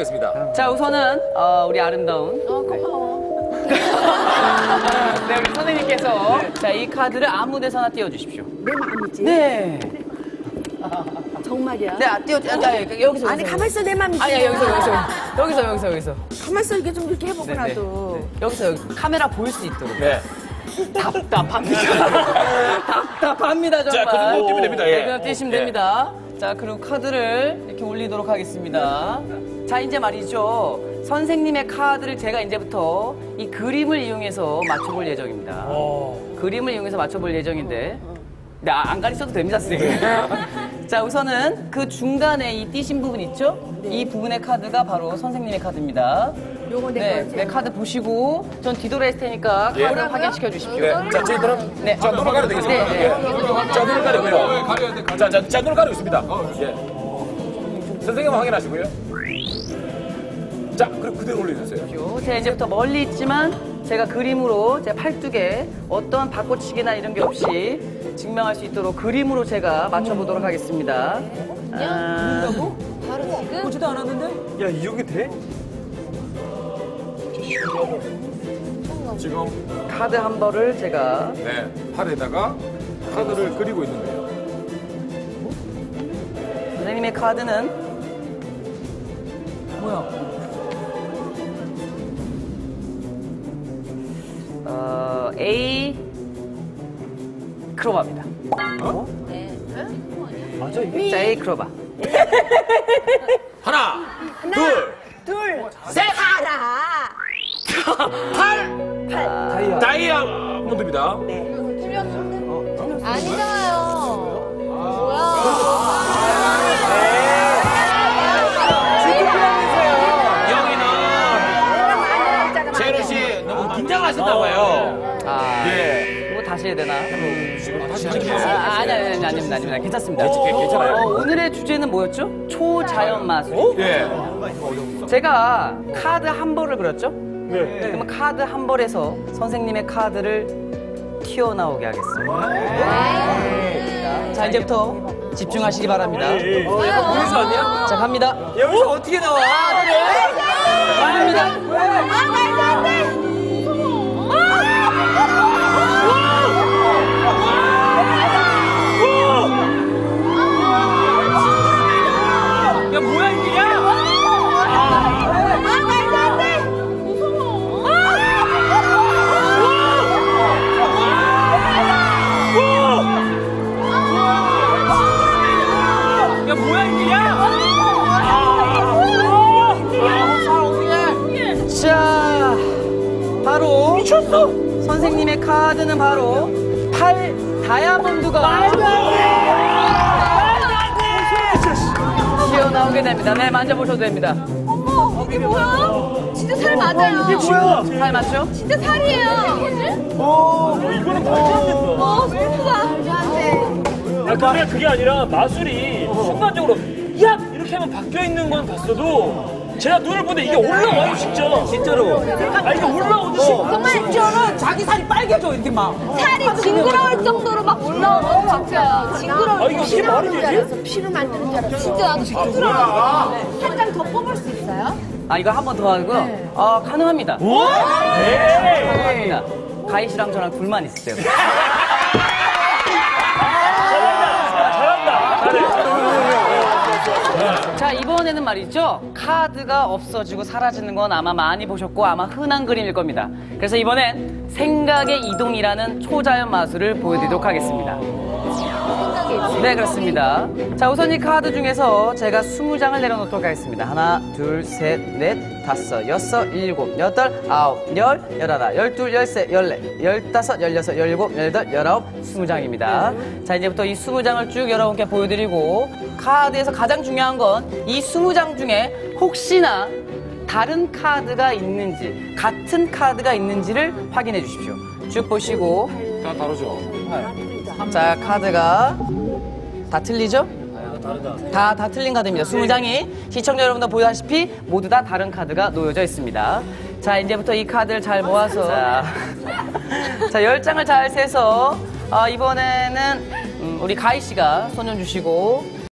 하겠습니다. 자, 우선은 어, 우리 아름다운 어, 고마워. 네, 우리 선생님께서 자, 이 카드를 아무 데서나 띄워 주십시오. 내 마음이지. 네. 정말이야. 네, 아, 띄워 아, 아, 여기서 아니 여기서. 가만 있어 내 마음이지. 아니야, 여기서 여기서. 여기서 여기서 여기서. 가만 있어 이게 좀 이렇게 해보고 네, 네, 나도. 네. 여기서 여기 카메라 보일 수 있도록. 네. 답답합니다. 답답합니다, 정말. 자, 그 정도 뛰면 됩니다, 예. 네, 그냥 뛰시면 예. 됩니다. 자, 그리고 카드를 이렇게 올리도록 하겠습니다. 자, 이제 말이죠. 선생님의 카드를 제가 이제부터 이 그림을 이용해서 맞춰볼 예정입니다. 그림을 이용해서 맞춰볼 예정인데. 네, 아, 안 가르쳐도 됩니다, 선생님. 자, 우선은 그 중간에 이 띄신 부분 있죠? 이 부분의 카드가 바로 선생님의 카드입니다. 요거 내 네, 거지. 네, 카드 보시고 전 뒤돌아 있을 테니까 예. 카드 를 확인시켜 주십시오. 네. 자, 저희 그럼 네. 자, 눈을 가려 되겠습니다. 네, 예. 자, 눈을 가리고요. 자, 자, 자, 눈을 가리고 있습니다. 예. 선생님 확인하시고요. 자, 그럼 그대로 올려주세요. 제가 이제부터 멀리 있지만 제가 그림으로 제 팔뚝에 어떤 바꿔치기나 이런 게 없이 증명할 수 있도록 그림으로 제가 맞춰보도록 하겠습니다. 아, 바로 지금? 보지도 않았는데? 야, 이게 돼? 지금 카드 한 벌을 제가 네, 팔에다가 카드를 그리고 있는 거예요. 선생님의 카드는 뭐야? 크로바입니다. 맞아, 이게? 자, A 크로바. 하나, 둘, 둘, 셋, 하나. 팔, 다이아. 다이아몬드입니다. 네. 아니잖아요. 뭐야? 여기는 재로 씨 너무 긴장하셨나 봐요. 아, 예. 뭐 다시 해야 되나? 아, 아니, 아니, 아니, 아닙니다, 아닙니다. 괜찮습니다. 괜찮- 괜찮아요. 어, 오늘의 주제는 뭐였죠? 초자연 마술. 예. 제가 카드 한 벌을 그렸죠? 네. 그러면 카드 한 벌에서 선생님의 카드를 튀어나오게 하겠습니다. 자, 이제부터 집중하시기 바랍니다. 보이스 아니야? 자, 갑니다. 여기서 어떻게 나와? 갑니다. 야, 미쳤어. 선생님의 카드는 바로 팔 다이아몬드가 튀어나오게 됩니다. 네, 만져보셔도 됩니다. 어머, 이게 뭐야? 진짜 살 맞아요. 뭐야? 살 맞죠? 진짜 살이에요. 어, 이거는 말도 안 된다. 어, 슬프다. 아, 근데 그게 아니라 마술이 순간적으로 야 이렇게 하면 바뀌어 있는 건 봤어도 제가 눈을 보는데 이게 올라와요 진짜 진짜로 아 이게 올라오듯이 정말 심지어는 자기 살이 빨개져 이렇게 막. 살이 징그러울 정도로 막 올라오고 진짜 징그러울 아 이거 어떻게 말이 되지? 피를 만드는 줄 알았어. 진짜 나도 징그러워. 한 장 더 뽑을 수 있어요? 아 이거 한 번 더 하고요. 아 가능합니다. 네. 가능합니다. 가희 씨랑 저랑 둘만 있으세요. 잘한다 잘해 자 이번에는 말이죠. 카드가 없어지고 사라지는 건 아마 많이 보셨고 아마 흔한 그림일 겁니다. 그래서 이번엔 생각의 이동이라는 초자연 마술을 보여드리도록 하겠습니다 네 그렇습니다. 자 우선 이 카드 중에서 제가 20장을 내려놓도록 하겠습니다. 하나 둘 셋 넷 다섯 여섯 일곱 여덟 아홉 열 열하나 열둘 열세 열네 열다섯 열여섯 열일곱 열여덟 열아홉 스무 장입니다. 자 이제부터 이 스무 장을 쭉 여러분께 보여드리고 카드에서 가장 중요한 건 이 스무 장 중에 혹시나 다른 카드가 있는지 같은 카드가 있는지를 확인해 주십시오. 쭉 보시고. 다 다르죠. 자 카드가 다 틀리죠? 다, 다 틀린 카드입니다. 20장이 시청자 여러분도 보다시피 모두 다 다른 카드가 놓여져 있습니다. 자, 이제부터 이 카드를 잘 모아서. 자, 자 10장을 잘 세서, 아, 이번에는 음, 우리 가희 씨가 손 좀 주시고,